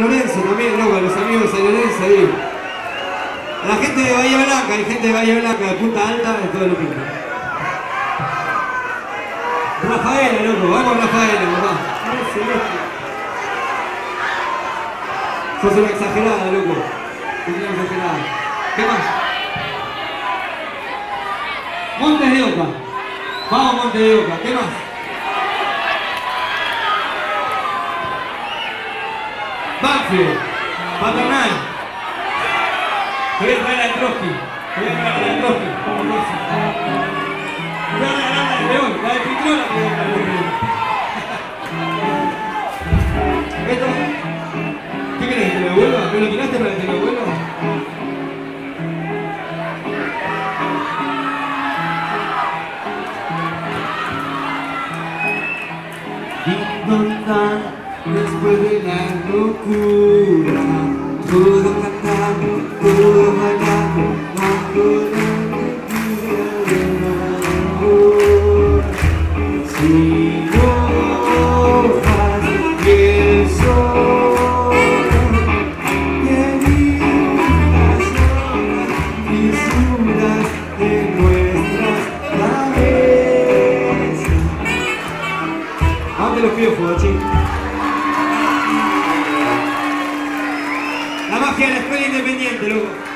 Lorenzo también, loco, a los amigos de San Lorenzo ahí. La gente de Bahía Blanca, hay gente de Bahía Blanca, de Punta Alta, de todo lo pinto. Rafaela, loco, vamos Rafaela, papá. Sos una exagerada, loco. Sos una exagerada. ¿Qué más? Montes de Oca. Vamos Montes de Oca. ¿Qué más? Banfield. Patronal. Voy a traer a Trotsky. Voy a traer a Trotsky. La de. La de Pitrola voy a traer. ¿Esto? ¿Qué querés? ¿Que lo devuelva? ¿Me lo tiraste para que lo devuelva? Después de la locura Todo cantando, todo bailando Bajo la mentira del amor Si hojas y el sol Que las hojas magia de la